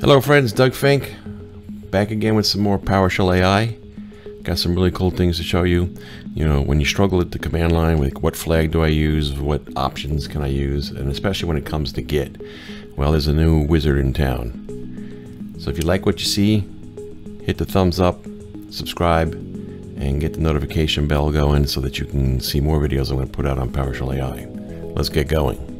Hello friends, Doug Finke, back again with some more PowerShell AI. Got some really cool things to show you. You know, when you struggle at the command line with what flag do I use, what options can I use, and especially when it comes to Git. Well, there's a new wizard in town. So if you like what you see, hit the thumbs up, subscribe, and get the notification bell going so that you can see more videos I'm going to put out on PowerShell AI. Let's get going.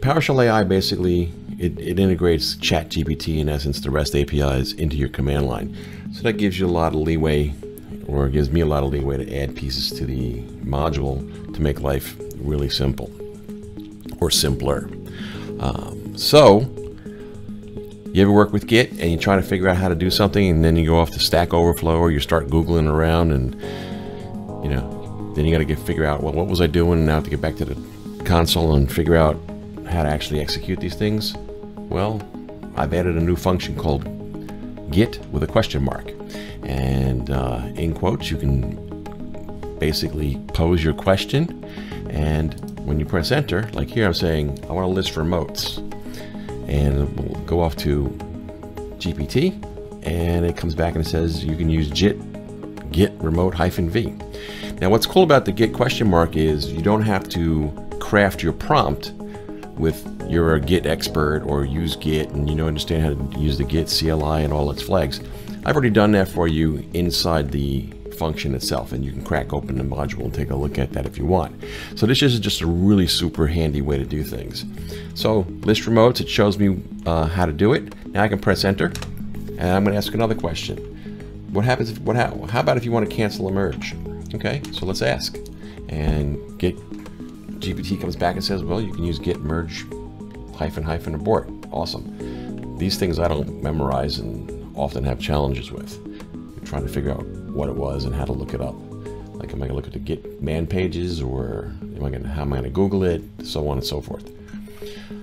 PowerShell AI basically it, it integrates ChatGPT in essence the REST APIs into your command line. So that gives you a lot of leeway or gives me a lot of leeway to add pieces to the module to make life really simple or simpler. Um, so you ever work with Git and you try to figure out how to do something and then you go off to Stack Overflow or you start Googling around and you know then you got to get figure out well what was I doing and now I have to get back to the console and figure out how to actually execute these things? Well, I've added a new function called git with a question mark. And uh, in quotes, you can basically pose your question. And when you press enter, like here, I'm saying, I want to list remotes. And we'll go off to GPT, and it comes back and it says you can use git, git remote hyphen v. Now, what's cool about the git question mark is you don't have to craft your prompt with you're a Git expert or use Git and you know understand how to use the Git CLI and all its flags. I've already done that for you inside the function itself and you can crack open the module and take a look at that if you want. So this is just a really super handy way to do things. So list remotes, it shows me uh, how to do it. Now I can press enter and I'm going to ask another question. What happens if, what, how, how about if you want to cancel a merge? Okay, so let's ask. And Git GPT comes back and says, well, you can use git merge hyphen hyphen abort. Awesome. These things I don't memorize and often have challenges with. Trying to figure out what it was and how to look it up. Like, am I going to look at the Git man pages or am I going to, how am I going to Google it? So on and so forth.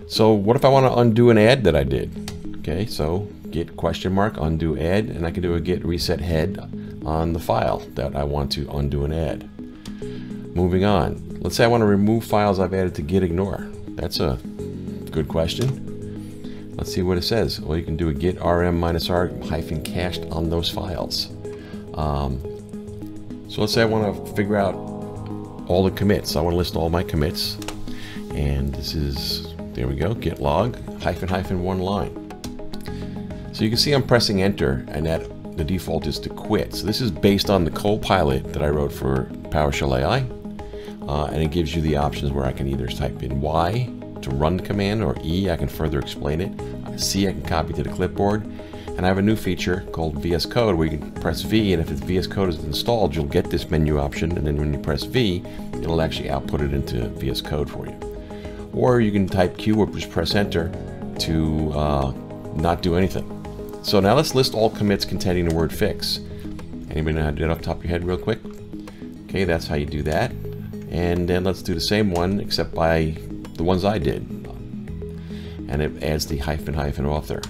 So what if I want to undo an add that I did? Okay, so git question mark undo add, and I can do a git reset head on the file that I want to undo an add. Moving on, Let's say I want to remove files I've added to git ignore. That's a good question. Let's see what it says. Well, you can do a git rm minus r hyphen cached on those files. Um, so let's say I want to figure out all the commits. I want to list all my commits. And this is, there we go, git log hyphen hyphen one line. So you can see I'm pressing enter and that the default is to quit. So this is based on the Copilot that I wrote for PowerShell AI uh, and it gives you the options where I can either type in Y to run the command or E, I can further explain it. Uh, C, I can copy to the clipboard. And I have a new feature called VS Code where you can press V and if it's VS Code is installed, you'll get this menu option and then when you press V, it'll actually output it into VS Code for you. Or you can type Q or just press enter to uh, not do anything. So now let's list all commits containing the word fix. Anybody know how to do that off top of your head real quick? Okay, that's how you do that. And then let's do the same one, except by the ones I did. And it adds the hyphen hyphen author.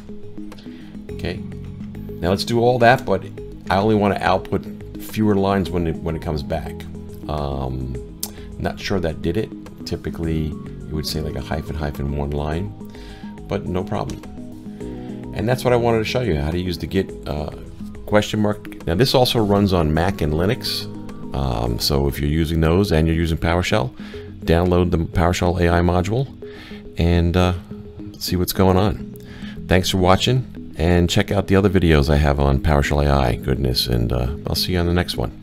Okay. Now let's do all that, but I only want to output fewer lines when it, when it comes back. Um, not sure that did it. Typically, it would say like a hyphen hyphen one line, but no problem. And that's what I wanted to show you, how to use the Git uh, question mark. Now this also runs on Mac and Linux. Um, so if you're using those and you're using PowerShell, download the PowerShell AI module and uh, see what's going on. Thanks for watching and check out the other videos I have on PowerShell AI goodness and uh, I'll see you on the next one.